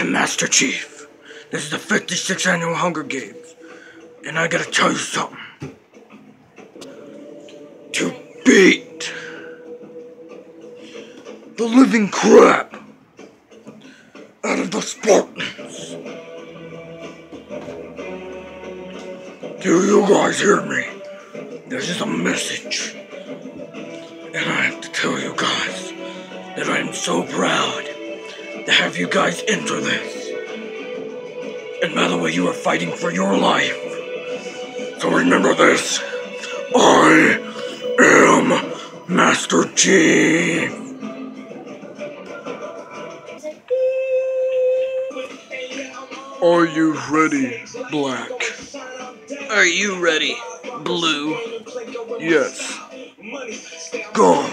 I'm Master Chief. This is the 56th annual Hunger Games. And I gotta tell you something. To beat the living crap out of the Spartans. Do you guys hear me? This is a message. And I have to tell you guys that I am so proud to have you guys enter this. And by the way, you are fighting for your life. So remember this. I am Master Chief. Are you ready, Black? Are you ready, Blue? Yes. Go.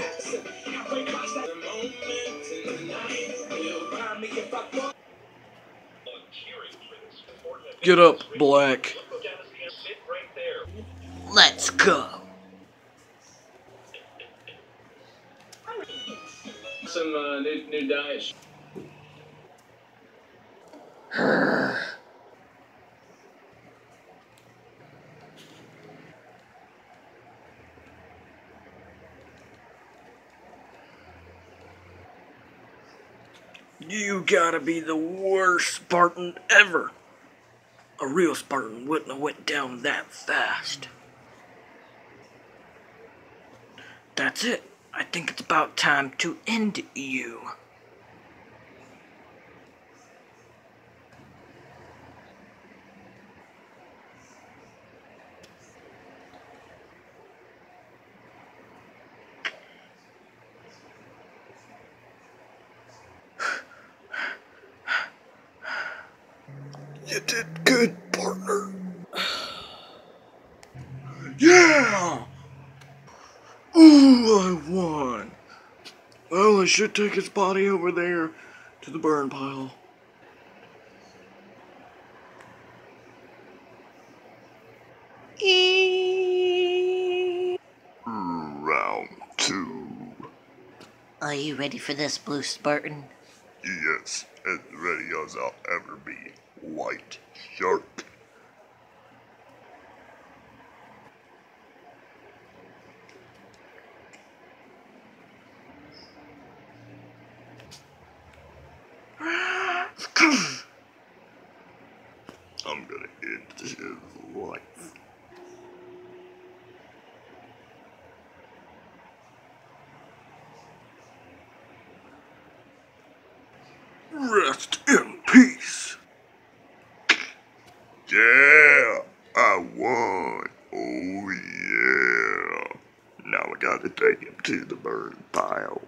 Get up, Black. Let's go. Some uh, new new diet. You gotta be the worst Spartan ever. A real Spartan wouldn't have went down that fast. That's it. I think it's about time to end you. You did good, partner. Yeah! Ooh, I won. Well, I should take his body over there to the burn pile. Round two. Are you ready for this, Blue Spartan? Yes, as ready as I'll ever be. White shark. I'm gonna end his life. Rest in peace. Yeah, I won. Oh yeah. Now I gotta take him to the burn pile.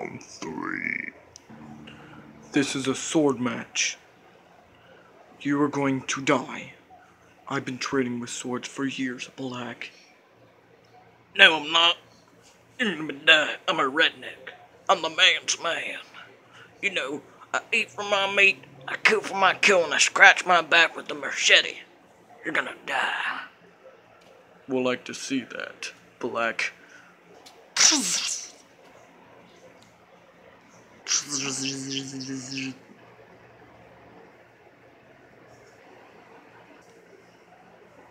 Round three. This is a sword match. You are going to die. I've been training with swords for years, Black. No, I'm not. You're gonna die. I'm a redneck. I'm the man's man. You know, I eat for my meat, I kill for my kill, and I scratch my back with the machete. You're gonna die. We'll like to see that, Black.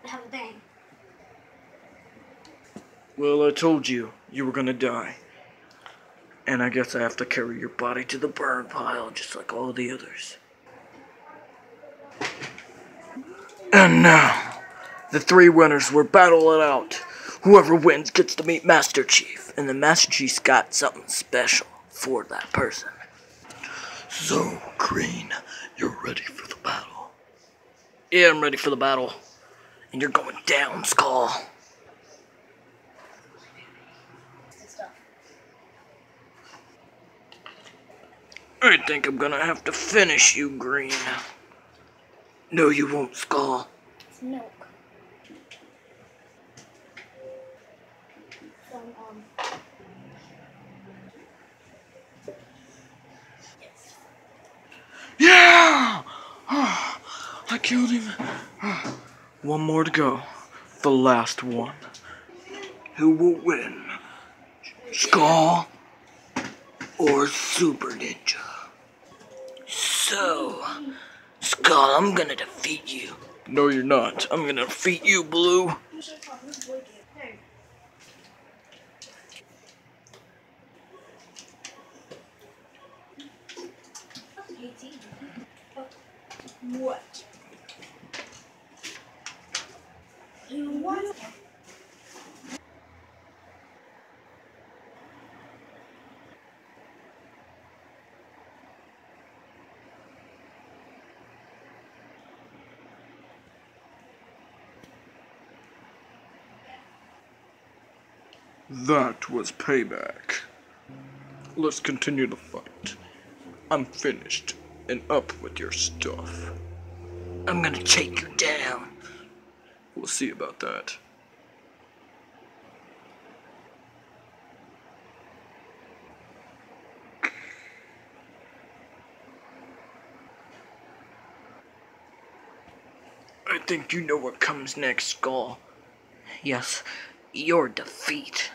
Have a. Well, I told you you were gonna die. And I guess I have to carry your body to the burn pile just like all the others. And now, the three winners will battle it out. Whoever wins gets to meet Master Chief, and the Master Chief's got something special for that person. So, Green, you're ready for the battle. Yeah, I'm ready for the battle. And you're going down, Skull. I think I'm gonna have to finish you, Green. No, you won't, Skull. It's milk. From, um, Yeah! I killed him. One more to go. The last one. Who will win? Skull or Super Ninja. So, Skull, I'm gonna defeat you. No, you're not. I'm gonna defeat you, Blue. What? That was payback. Let's continue the fight. I'm finished and up with your stuff. I'm gonna take you down. We'll see about that. I think you know what comes next, Skull. Yes, your defeat.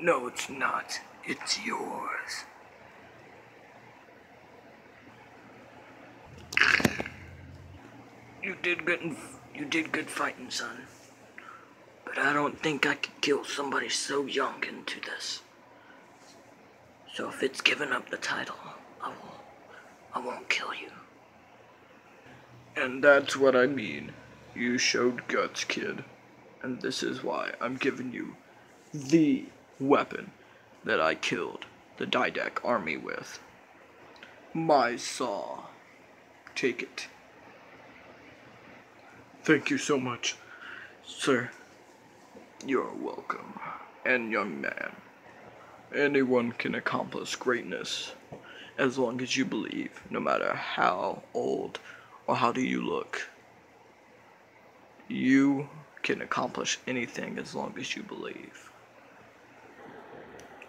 No, it's not. It's yours. You did good. You did good fighting, son. But I don't think I could kill somebody so young into this. So if it's given up the title, I will. I won't kill you. And that's what I mean. You showed guts, kid. And this is why I'm giving you the weapon that I killed the Didact army with. My saw. Take it. Thank you so much, sir. You're welcome. And young man. Anyone can accomplish greatness as long as you believe, no matter how old or how do you look. You can accomplish anything as long as you believe.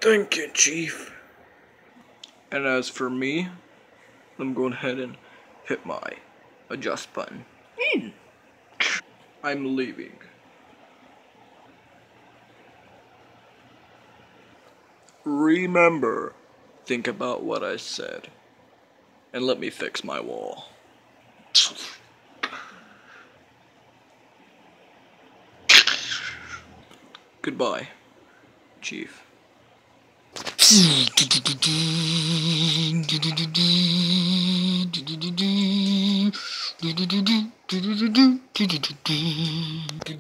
Thank you, Chief. And as for me, I'm going ahead and hit my adjust button. Hmm. I'm leaving. Remember, think about what I said, and let me fix my wall. Goodbye, Chief. do do do do do do do do do do do do do.